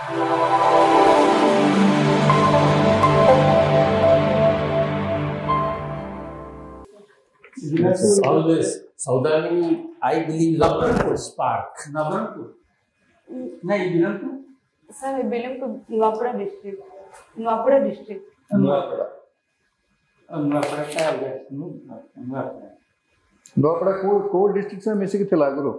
Always Saudari, I believe Labanpur Spark. Labanpur? No, you belong to? Sir, I belong to Nuapura district. Nuapura district. Nuapura. Nuapura का अलग है। Nuapura. Nuapura को को district से missing थिला गुरु.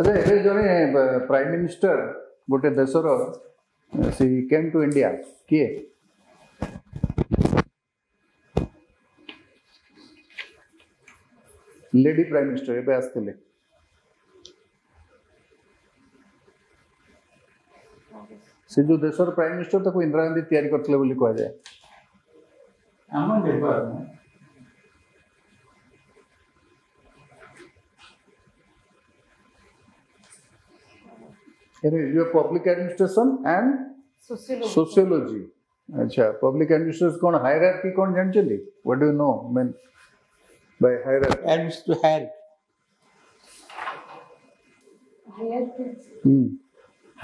ಅದೇ ಜೊತೆ ಪ್ರೈಮ್ ಮಿನಿಸ್ಟರ್ ଗୋଟେ ଦେଶର ସି କେମ୍ ଟୁ ଇଣ୍ଡିଆ କିଏ ଲେଡି ପ୍ରାଇମ୍ ମିନିଷ୍ଟର ଏବେ ଆସିଥିଲେ ସେ ଯୋଉ ଦେଶର ପ୍ରାଇମ୍ ମିନିଷ୍ଟର ତାକୁ ଇନ୍ଦିରା ଗାନ୍ଧୀ ତିଆରି କରିଥିଲେ ବୋଲି କୁହାଯାଏ ଆମ ନିର୍ବାଚନ in your public administration and sociology अच्छा पब्लिक एडमिनिस्ट्रेशन कौन हायर की कौन जान चली what do know mean by higher hierarchy to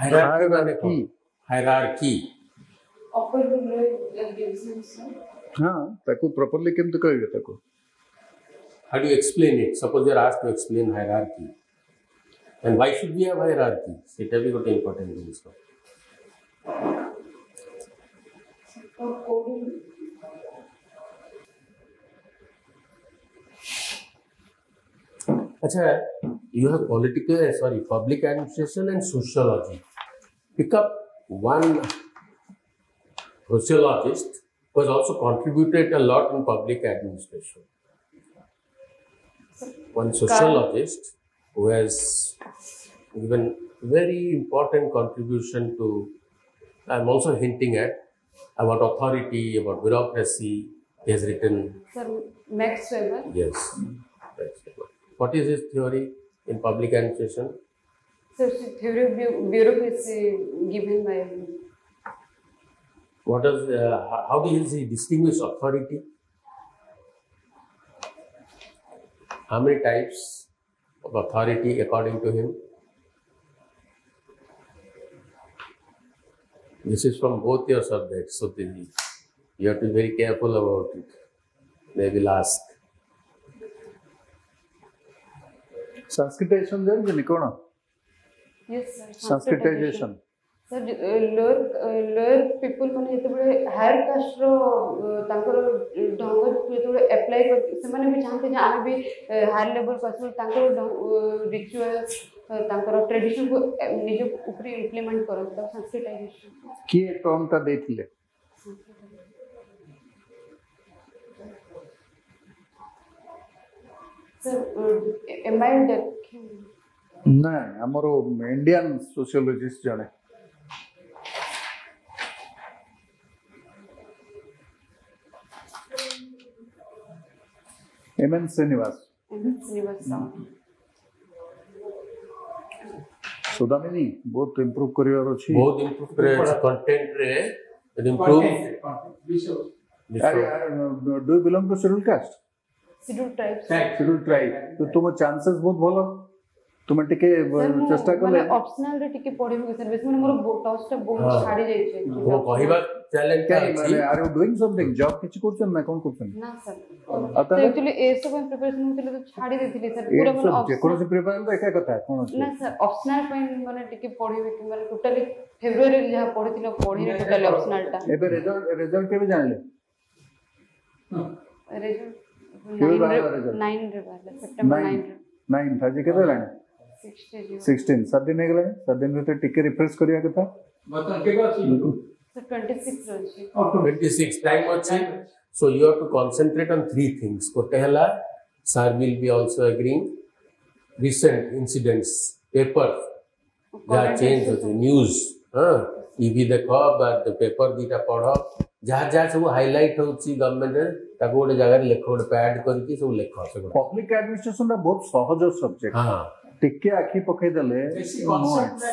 higher hierarchy hierarchy हां ताको प्रॉपर्ली केमते कहबे ताको how do explain it suppose you are asked to explain hierarchy And why should we have hierarchy? It has got important rules. Acha, you have political, sorry, public administration and sociology. Pick up one sociologist who has also contributed a lot in public administration. One sociologist. who has given very important contribution to, I'm also hinting at, about authority, about bureaucracy. He has written. Sir, Max Weber? Yes. Max Weber. What is his theory in public administration? Sir, theory of bureaucracy given by What does, uh, how does he distinguish authority? How many types of authority according to him. This is from both your subjects, Sutiji. You have to be very careful about it. They will ask. Sanskritization then, Nikona. Yes, Sanskritization. Sanskritization. Lower lower people मैंने जो higher caster तर ढंग जो apply कर चाहते जो आम भी हायर लेवल पर रिचुआल ट्रेडिशन को निज इम्प्लीमेंट कर ना हमरो इंडियन सोशियोलॉजिस्ट जाने एम श्रीनिवास सुदामिनी बहुत इम्प्रूव कर बहुत इम्प्रूव कर कंटेंट रे improve do belong to schedule caste schedule tribe schedule tribe तो तुम चांसेस बहुत भलो ତୁମେ ଟିକେ ଚେଷ୍ଟା କଲେ ଅପସନାଲରେ ଟିକେ ପଢିବି କି ସର୍ଭିସ୍ ମାନେ ମୋର ଟଚଟା ବହୁତ ଛାଡି ଯାଇଛି ମୋ କହିବା ଚ୍ୟାଲେଞ୍ଜ ଟା ଅଛି are you doing something job କିଛି କରୁଛନ୍ତି ନା କ'ଣ କରୁଛନ୍ତି ନା ସାର୍ ତ ଏକ୍ଚୁଆଲି ଏ ସବୁ ପାଇଁ ପ୍ରିପେରେସନ ହଉଥିଲେ ତ ଛାଡି ଦେଇଥିଲି ସାର୍ ପୁରା ମାନେ ଯେକୌଣସି ପ୍ରିପେରେସନ ତ ଏକା କଥା କ'ଣ ନା ସାର୍ ଅପସନାଲ ପାଇଁ ମାନେ ଟିକେ ପଢିବି କି ମାନେ ଟୋଟାଲି ଫେବୃଆରୀରେ ଯାହା ପଢିଥିଲ ପଢିନି ଟୋଟାଲି ଅପସନାଲଟା ଏବେ ରେଜଲ୍ଟ ରେଜଲ୍ଟ କେବେ ଜାଣିଲେ ରେଜଲ୍ଟ 9 ରେ ବାହାରିଲା ସେପ୍ଟେମ୍ବର 9 ରେ 9 ଆଜି କେତେ ହେଲାଣି सिक्सटीन सात दिन ହେଇଗଲାଣି ସାତ ଦିନ ଭିତରେ ଟିକେ ରିଫ୍ରେଶ କରିବା କଥା ବର୍ତ୍ତମାନ କେବେ ଅଛି ट्वेंटी सिक्स टाइम अच्छे so you have to concentrate on three things को पहला sir will be also agreeing recent incidents paper जहाँ चेंज होती न्यूज हाँ टीवी देख पेपर दुटा पढ़ो जहाँ जहाँ सब हाइलाइट हो गवर्नमेंट ताको गोटे जगह लेख गोटे पैड करके सब लेख पब्लिक एडमिनिस्ट्रेशन बहुत सहज सब्जेक्ट हाँ ಟಿಕ್ಕೆ ಹಾಕಿ ಪಕ್ಕದಲ್ಲೇ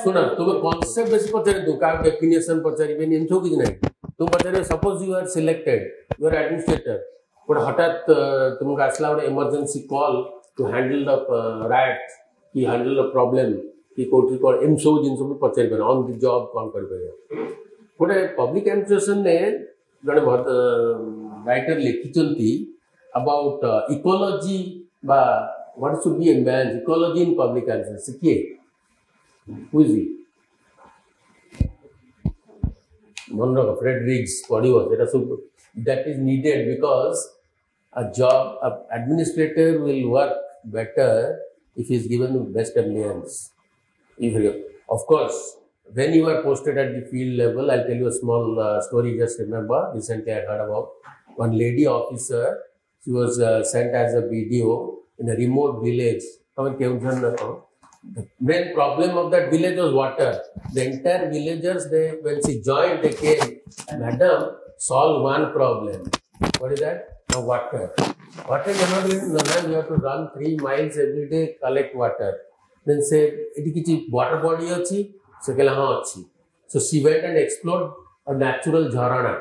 ಸುಣ ತುಂಬ ಕಾನ್ಸೆಪ್ಟ್ ಬೇಸಿ ಪಚಾರಿದ್ದು ಕಾವ್ ಡೆಫಿನೇಷನ್ ಪಚಾರಿବେ ଏମିତି ହଉ କିଛି ନାହିଁ ତୁମେ ପଚାରିବ suppose you are selected you are administrator ଗୋଟେ ହଠାତ୍ ତୁମକୁ ଆସିଲା ଗୋଟେ emergency call to handle the riot କି ହ୍ୟାଣ୍ଡେଲ୍ ଦ ପ୍ରୋବ୍ଲେମ୍ କି କୋଉଠି କ'ଣ ଏମିତି ସବୁ ଜିନିଷ ବି ପଚାରିପାରିବ ଅନ୍ ଦି ଜବ୍ କ'ଣ କରିପାରିବ ଗୋଟେ ପବ୍ଲିକ୍ ଆଡମିନିଷ୍ଟ୍ରେସନ୍ରେ ଜଣେ ରାଇଟର୍ ଲେଖିଛନ୍ତି ଆବାଉଟ୍ ଇକୋଲୋଜି ବା what should be man's Ecology in public culture. Sikhiye. Who is he? Monroe, Frederick's body was. That is, so, that is needed because a job, a administrator will work better if he is given best ambience. Of course, when you are posted at the field level, I'll tell you a small uh, story. Just remember, recently I heard about one lady officer. She was uh, sent as a BDO in a remote village. The main problem of that village was water. The entire villagers, they when she joined, they came, Madam, solve one problem. What is that? The water. Water cannot be, no, ma'am, you have to run three miles every day, collect water. Then say, ଏଠି କିଛି water body ଅଛି ସେ କହିଲା ହଁ ଅଛି So she went and explored a natural jharana.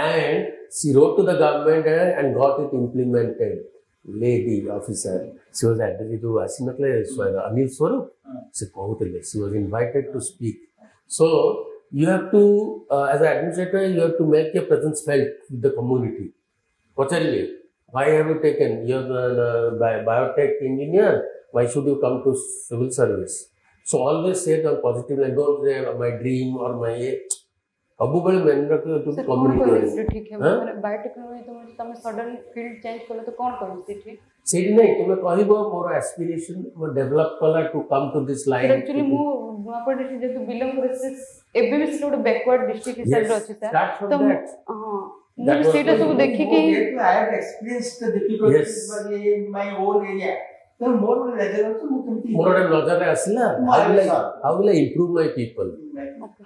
And she wrote to the government and got it implemented. lady officer. She was addressed to Asinatle Anil Swarup. She was invited to speak. So you have to, uh, as an administrator, you have to make your presence felt with the community. Kochari, why have you taken? You're bi- biotech engineer. Why should you come to civil service? So always say the positive, like don't say my dream or my ସବୁ ବେଳେ main ରଖିବ ତୁ communicate ଠିକ ହେବ biotechnology ତମେ ତମେ sudden field change କଲ ତ କଣ କରିବ ସେଠି ସେଇଠି ନାଇଁ ତୁମେ କହିବ ମୋର ଆସ୍ପିରେସନ୍ ମୁଁ ଡେଭଲପ କଲା to come to this line actually ମୁଁ ନୂଆପଡ଼ା ଡିଷ୍ଟ୍ରିକ୍ଟ ଯେହେତୁ ବିଲଙ୍ଗ କରୁଛି ଏବେ ବି ସେଟା ଗୋଟେ ବ୍ୟାକୱାର୍ଡ ଡିଷ୍ଟ୍ରିକ୍ଟ ହିସାବରେ ଅଛି ସାର୍ ତ ହଁ ମୁଁ ସେଇଟା ସବୁ ଦେଖିକି I have experience the difficulties in my own area ତ ମୋର ନଜରରେ ଆସିଲା ଆଉ ହେଲା improve my people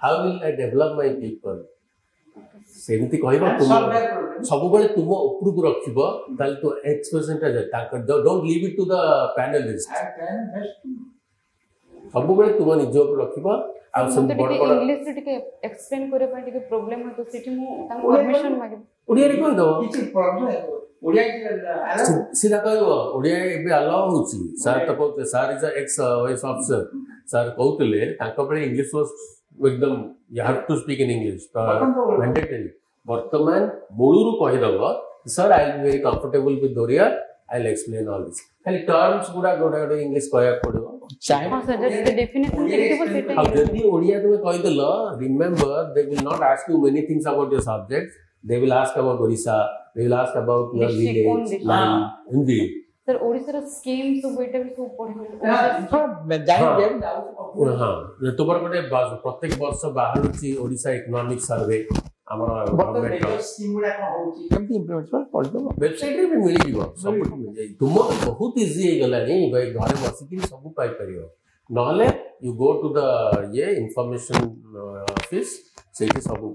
how will I develop my people ସେମିତି କହିବ ତୁମ ସବୁବେଳେ ତୁମ ଉପରକୁ ରଖିବ ତାହେଲେ ତୁ ଏକ୍ସ ପରସେଣ୍ଟେଜ ତାଙ୍କ don't leave it to the panelist ସବୁବେଳେ ତୁମ ନିଜ ଉପରେ ରଖିବ ଆଉ ସବୁ ବଡ ବଡ ଇଂଲିଶରେ ଟିକେ ଏକ୍ସପ୍ଲେନ୍ କରିବା ପାଇଁ ଟିକେ ପ୍ରୋବ୍ଲେମ ହୁଏ ସେଠି ମୁଁ ତାଙ୍କୁ ପରମିଶନ ମାଗିବି ଓଡ଼ିଆରେ କହିଦେବ କିଛି ପ୍ରୋବ୍ଲେମ ସିଧା କହିବ ଓଡ଼ିଆ ଏବେ ଆଲାଓ ହଉଛି ସାର୍ ତ କହୁଥିଲେ sir is ex IAS officer sir କହୁଥିଲେ ତାଙ୍କ ବେଳେ ଇଂଲିଶ ୱାଜ୍ একদম you have to speak in English mandatory বর্তমান মূলুরু কহিদব sir I am very comfortable with Odia I will explain all this খালি টর্মস গুড়া গোটা গোটা ইংলিশ কহিବାକୁ ପଡିବ ଆଉ ଯଦି ଓଡ଼ିଆ ତୁମେ କହିଦେଲ remember they will not ask you many things about your subject they will ask about Odisha they will ask about your village Hindi sir Odisha scheme ସବୁଟା ବି ସବୁ ପଢିବେ ହଁ ତୁମର ଗୋଟେ ପ୍ରତ୍ୟେକ ବର୍ଷ ବାହାରୁଛି ଓଡ଼ିଶା ଇକୋନୋମିକ ସର୍ଭେ ଆମର ୱେବସାଇଟରେ ବି ମିଳିଯିବ ସବୁଠି ମିଳିଯାଇଛି ତୁମ ବହୁତ ଇଜି ହେଇଗଲାଣି ଘରେ ବସିକି ସବୁ ପାଇପାରିବ ନହେଲେ ୟୁ ଗୋ ଟୁ ଦ ଇଏ ଇନଫର୍ମେସନ ଅଫିସ ସେଇଠି ସବୁ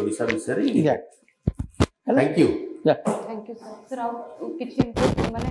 ଓଡ଼ିଶା ବିଷୟରେ thank you thank you sir sir ଆଉ କିଛି ମାନେ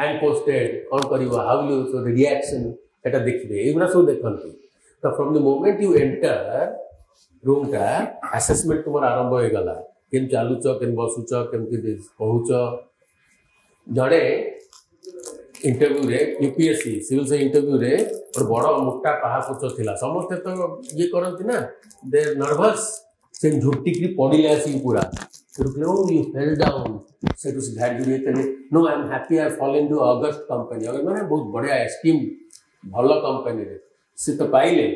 হ্যান্ড পোস্টেড କ'ଣ କରିବ ହାଉ ୟୁ ସୋ ରିଆକ୍ସନ୍ ସେଟା ଦେଖିବେ ଏଇଗୁଡ଼ା ସବୁ ଦେଖନ୍ତି ତ from the moment you enter ରୁମ୍ଟା assessment ତୁମର ଆରମ୍ଭ ହେଇଗଲା କେମିତି ଚାଲୁଛ କେମିତି ବସୁଛ କେମିତି କହୁଛ ଜଣେ ଇଣ୍ଟରଭ୍ୟୁରେ ୟୁପିଏସସି ସିଭିଲ ସର୍ଭିସ୍ ଇଣ୍ଟରଭ୍ୟୁରେ ଗୋଟେ ବଡ଼ ମୋଟା ପାହାପୋଚ ଥିଲା ସମସ୍ତେ ତ ଇଏ କରନ୍ତି ନା ଦେ ନର୍ଭସ୍ ସେ ଝୁଟିକିରି ପଡ଼ିଲେ ଆସିକି ପୁରା She looked, oh, you fell down. Said उस graduate ने, no, I am happy I fall into August company. अगर मैंने बहुत बढ़िया esteem भला company रे, से तो पाइले,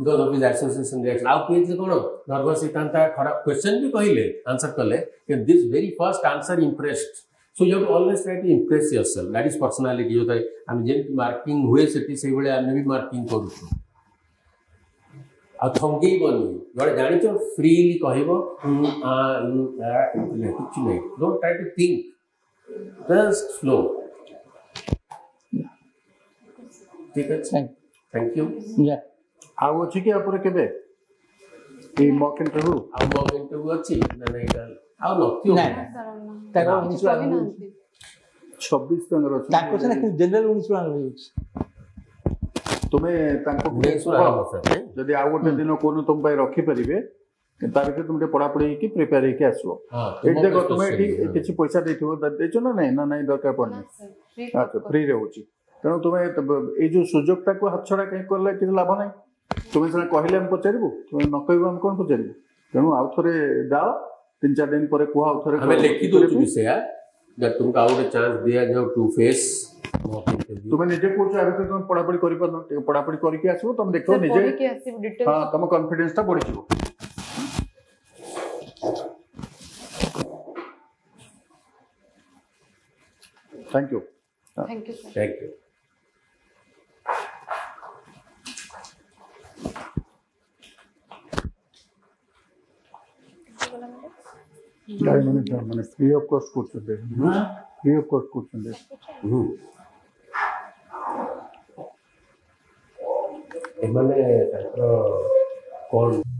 because of his association reaction. आप कहीं से कौन? Nervous इतना खराब question भी कहिले, answer कले, कि this very first answer impressed. So you have to always try to impress yourself. That is personality. जो था, हम जिन marking हुए सिटी से बड़े हमने भी marking करूँ. ଆଉ ଥଙ୍ଗେଇବନି ଜଣେ ଜାଣିଛ ଫ୍ରିଲି କହିବ କିଛି ନାହିଁ don't try to think just flow ଠିକ ଅଛି ଥ୍ୟାଙ୍କ ୟୁ ଆଉ ଅଛି କି ଆପଣ କେବେ ଏଇ ମକ୍ ଇଣ୍ଟରଭ୍ୟୁ ଆଉ ମକ୍ ଇଣ୍ଟରଭ୍ୟୁ ଅଛି ନା ନାଇଁ ଆଉ ନଥିବ ତାଙ୍କର ଉଣେଇଶ ଛବିଶ ଟଙ୍କାର ଅଛି ତାଙ୍କର ଜେନେରାଲ ଉଣେଇଶ ଟଙ୍କା ରହିଯାଉଛି ତୁମେ ତାଙ୍କୁ ଯଦି ଆଉ ଗୋଟେ ଦିନ କୋଉଦିନ ତୁମ ପାଇଁ ରଖିପାରିବେ ତା ଭିତରେ ତୁମେ ଟିକେ ପଢାପଢି ହେଇକି ପ୍ରିପେୟାର ହେଇକି ଆସିବ ଏଠି ଦେଖ ତୁମେ ଏଠି କିଛି ପଇସା ଦେଇଥିବ ଦେଇଛ ନା ନାଇଁ ନା ନାଇଁ ଦରକାର ପଡୁନି ଆଚ୍ଛା ଫ୍ରିରେ ହଉଛି ତେଣୁ ତୁମେ ଏଇ ଯୋଉ ସୁଯୋଗଟାକୁ ଛଡା କାହିଁ କଲେ କିଛି ଲାଭ ନାହିଁ ତୁମେ ସିନା କହିଲେ ଆମେ ପଚାରିବୁ ତୁମେ ନ କହିବୁ ଆମେ କ'ଣ ପଚାରିବୁ ତେଣୁ ଆଉ ଥରେ ଯାଅ ତିନି ଚାରି ଦିନ ପରେ କୁହ ଆଉ ଥରେ ଲେଖି ଦଉଛୁ ସେୟା that took out a chance. They are now two face. ତୁମେ ନିଜେ କହୁଛ ଆ ଭିତରେ ତମେ ପଢାପଢି କରିପାରୁନ ଟିକେ ପଢାପଢି କରିକି ଆସିବ ତମେ ଦେଖିବ ନିଜେ ହଁ ତମ କନଫିଡେନ୍ସ ଟା ବଢିଯିବ thank you thank you thank you time అనేది మన ఫ్రీ ఆఫ్ కాస్ట్ కూర్చుంది ఫ్రీ ఆఫ్ కాస్ట్ కూర్చుంది ఎమ్మెల్యే కోల్డ్